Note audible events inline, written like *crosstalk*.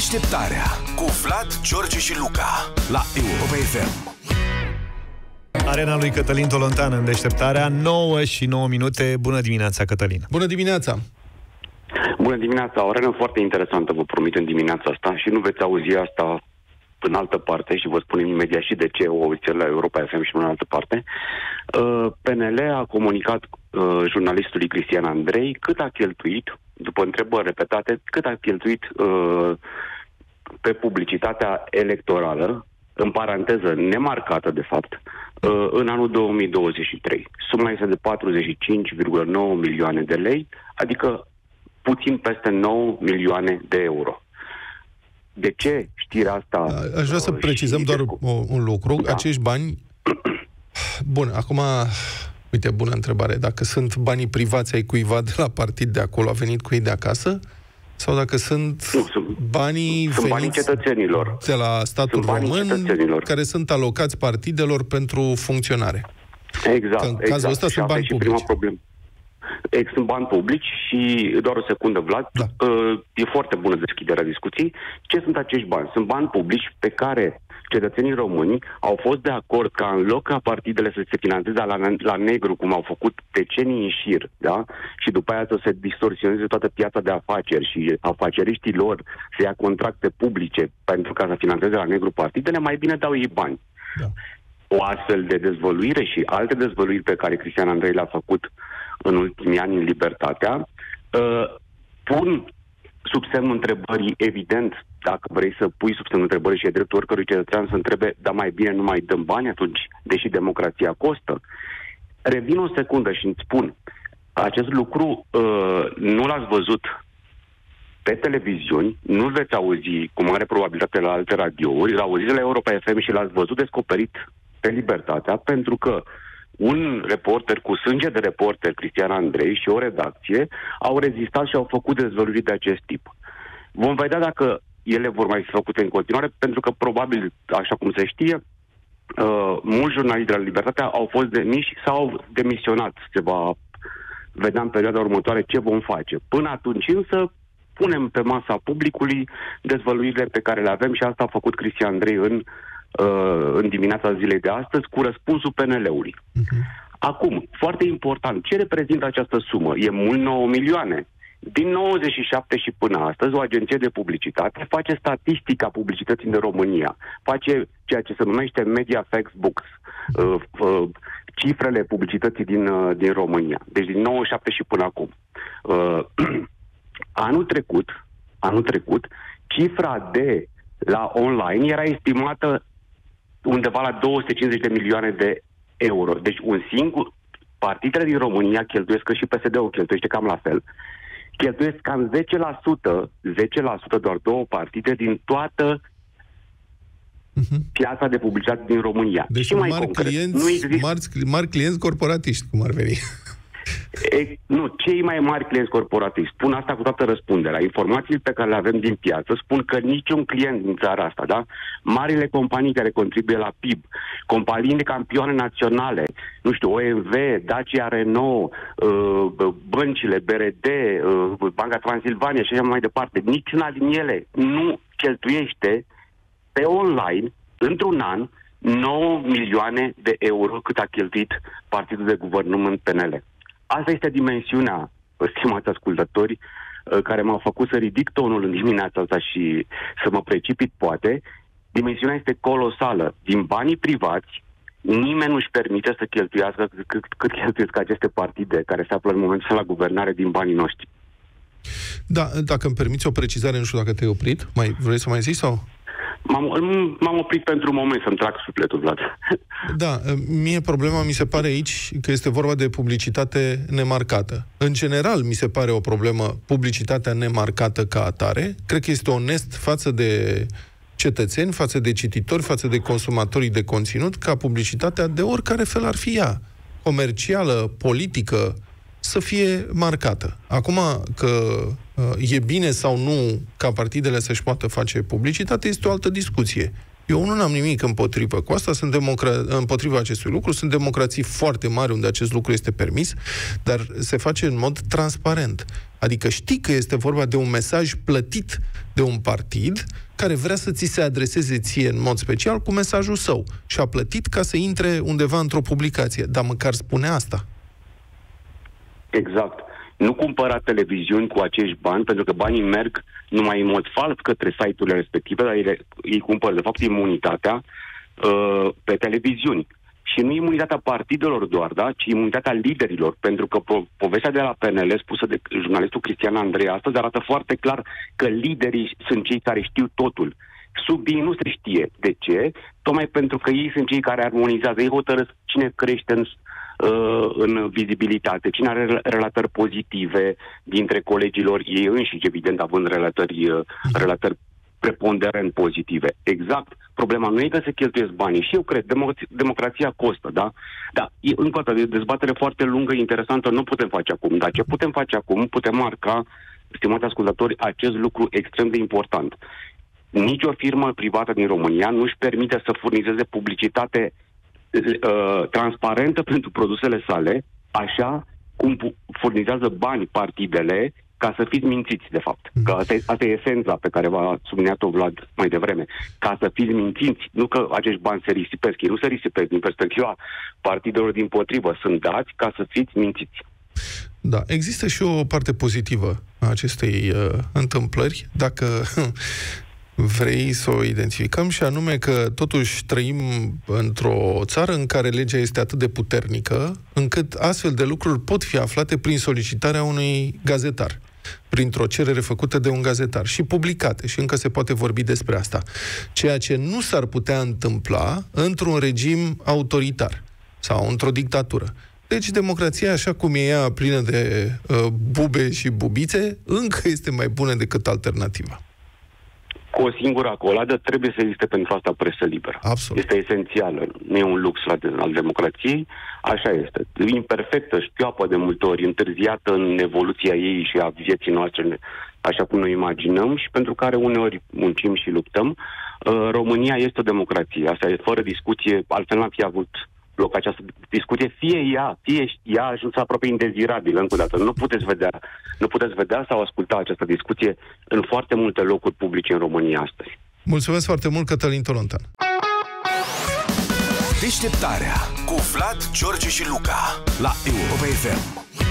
Deșteptarea cu Vlad, George și Luca la Europa FM. Arena lui Cătălin Tolontan în deșteptarea 9 și 9 minute. Bună dimineața, Cătălin! Bună dimineața! Bună dimineața! O arenă foarte interesantă, vă promit, în dimineața asta și nu veți auzi asta în altă parte și vă spunem imediat și de ce o auziți la Europa FM și nu în altă parte. Uh, PNL a comunicat uh, jurnalistului Cristian Andrei cât a cheltuit, după întrebări repetate, cât a cheltuit uh, pe publicitatea electorală, în paranteză nemarcată de fapt, în anul 2023. Suma este de 45,9 milioane de lei, adică puțin peste 9 milioane de euro. De ce știrea asta? Aș vrea să precizăm doar un lucru. Da. Acești bani... *clears throat* Bun, acum... Uite, bună întrebare. Dacă sunt banii privați ai cuiva de la partid de acolo, a venit cu ei de acasă? Sau dacă sunt, nu, sunt banii sunt banii cetățenilor. de la statul sunt român, care sunt alocați partidelor pentru funcționare. Exact. Că în exact. cazul ăsta și sunt bani publici. Prima problemă. Sunt bani publici și, doar o secundă, Vlad, da. uh, e foarte bună deschiderea discuției. Ce sunt acești bani? Sunt bani publici pe care cetățenii români au fost de acord ca în loc ca partidele să se finanțeze la, la negru, cum au făcut decenii în șir, da? și după aia să se distorsioneze toată piața de afaceri și afaceriștii lor să ia contracte publice pentru ca să finanțeze la negru partidele, mai bine dau ei bani. Da. O astfel de dezvăluire și alte dezvăluiri pe care Cristian Andrei le-a făcut în ultimii ani în libertatea, uh, pun sub semnul întrebării, evident, dacă vrei să pui sub semnul întrebării și e dreptul oricărui cetățean să întrebe, dar mai bine nu mai dăm bani atunci, deși democrația costă. Revin o secundă și îți spun, acest lucru uh, nu l-ați văzut pe televiziuni, nu veți auzi cu mare probabilitate la alte radiouri, l-auziți la Europa FM și l-ați văzut descoperit pe Libertatea, pentru că un reporter cu sânge de reporter, Cristian Andrei, și o redacție au rezistat și au făcut dezvăluiri de acest tip. Vom vedea dacă ele vor mai fi făcute în continuare, pentru că probabil, așa cum se știe, uh, mulți jurnaliști de la Libertatea au fost demiși sau au demisionat. Se va vedea în perioada următoare ce vom face. Până atunci însă punem pe masa publicului dezvăluirile pe care le avem și asta a făcut Cristian Andrei în uh, uh, în dimineața zilei de astăzi cu răspunsul PNL-ului. Uh-huh. Acum, foarte important, ce reprezintă această sumă? E mult 9 milioane. Din 97 și până astăzi, o agenție de publicitate face statistica publicității în România, face ceea ce se numește Media Facts Books, uh, uh, cifrele publicității din, uh, din România. Deci din 97 și până acum. Uh, *clears throat* anul trecut, anul trecut, cifra de la online era estimată undeva la 250 de milioane de euro. Deci un singur, partidele din România cheltuiesc, că și PSD-ul cheltuiește cam la fel, cheltuiesc cam 10%, 10% doar două partide din toată uh-huh. piața de publicitate din România. Deci și mai mari, concret, clienți, nu există... mari, mari clienți corporatiști, cum ar veni. E, nu, cei mai mari clienți corporativi spun asta cu toată răspunderea. Informațiile pe care le avem din piață spun că niciun client din țara asta, da? Marile companii care contribuie la PIB, companiile campioane naționale, nu știu, OMV, Dacia Renault, uh, băncile, BRD, uh, Banca Transilvania și așa mai departe, niciuna din ele nu cheltuiește pe online, într-un an, 9 milioane de euro cât a cheltuit Partidul de Guvernământ PNL. Asta este dimensiunea, stimați ascultători, uh, care m-a făcut să ridic tonul în dimineața asta și să mă precipit, poate. Dimensiunea este colosală. Din banii privați, nimeni nu-și permite să cheltuiască cât, cât cheltuiesc aceste partide care se află în momentul la guvernare din banii noștri. Da, dacă îmi permiți o precizare, nu știu dacă te-ai oprit. Mai, vrei să mai zici sau? M-am, m-am oprit pentru un moment să-mi trag sufletul, Vlad. Da, mie problema mi se pare aici că este vorba de publicitate nemarcată. În general, mi se pare o problemă publicitatea nemarcată ca atare. Cred că este onest față de cetățeni, față de cititori, față de consumatorii de conținut, ca publicitatea de oricare fel ar fi ea. Comercială, politică, să fie marcată. Acum că uh, e bine sau nu ca partidele să-și poată face publicitate este o altă discuție. Eu nu am nimic împotrivă cu asta, sunt democra- împotriva acestui lucru, sunt democrații foarte mari unde acest lucru este permis, dar se face în mod transparent. Adică știi că este vorba de un mesaj plătit de un partid care vrea să ți se adreseze ție în mod special cu mesajul său și a plătit ca să intre undeva într-o publicație. Dar măcar spune asta. Exact. Nu cumpăra televiziuni cu acești bani, pentru că banii merg numai în mod fals către site-urile respective, dar ei, ei cumpără, de fapt, imunitatea uh, pe televiziuni. Și nu imunitatea partidelor doar, da? ci imunitatea liderilor, pentru că po- povestea de la PNL, spusă de jurnalistul Cristian Andrei astăzi, arată foarte clar că liderii sunt cei care știu totul. Sub ei nu se știe. De ce? Tocmai pentru că ei sunt cei care armonizează, ei hotărăsc cine crește în, uh, în vizibilitate, cine are relatări pozitive dintre colegilor ei înșiși, evident, având relatări, uh, relatări preponderent pozitive. Exact. Problema nu e că se cheltuiesc banii și eu cred, democ- democrația costă, da? Da, e încă o dată, dezbatere foarte lungă, interesantă, nu putem face acum. Dar ce putem face acum? Putem marca, stimați ascultători, acest lucru extrem de important. Nici o firmă privată din România nu își permite să furnizeze publicitate uh, transparentă pentru produsele sale, așa cum furnizează bani partidele ca să fiți mințiți, de fapt. Că asta e, asta e esența pe care v-a subliniat-o Vlad mai devreme. Ca să fiți mințiți, nu că acești bani se risipesc, ei nu se risipesc din perspectiva partidelor din potrivă, sunt dați ca să fiți mințiți. Da, există și o parte pozitivă a acestei uh, întâmplări, dacă *laughs* vrei să o identificăm, și anume că totuși trăim într-o țară în care legea este atât de puternică, încât astfel de lucruri pot fi aflate prin solicitarea unui gazetar printr-o cerere făcută de un gazetar și publicate, și încă se poate vorbi despre asta. Ceea ce nu s-ar putea întâmpla într-un regim autoritar sau într-o dictatură. Deci democrația, așa cum e ea plină de uh, bube și bubițe, încă este mai bună decât alternativa cu o singură acoladă, trebuie să existe pentru asta presă liberă. Absolut. Este esențială. Nu e un lux al democrației. Așa este. Imperfectă, șchioapă de multe ori, întârziată în evoluția ei și a vieții noastre, așa cum noi imaginăm și pentru care uneori muncim și luptăm. Uh, România este o democrație. Asta e fără discuție, altfel n-am fi avut loc această discuție, fie ea, fie ea a ajuns aproape indezirabilă încă o dată. Nu puteți vedea, nu puteți vedea sau asculta această discuție în foarte multe locuri publice în România astăzi. Mulțumesc foarte mult, Cătălin Tolontan. Deșteptarea cu Vlad, George și Luca la Europa FM.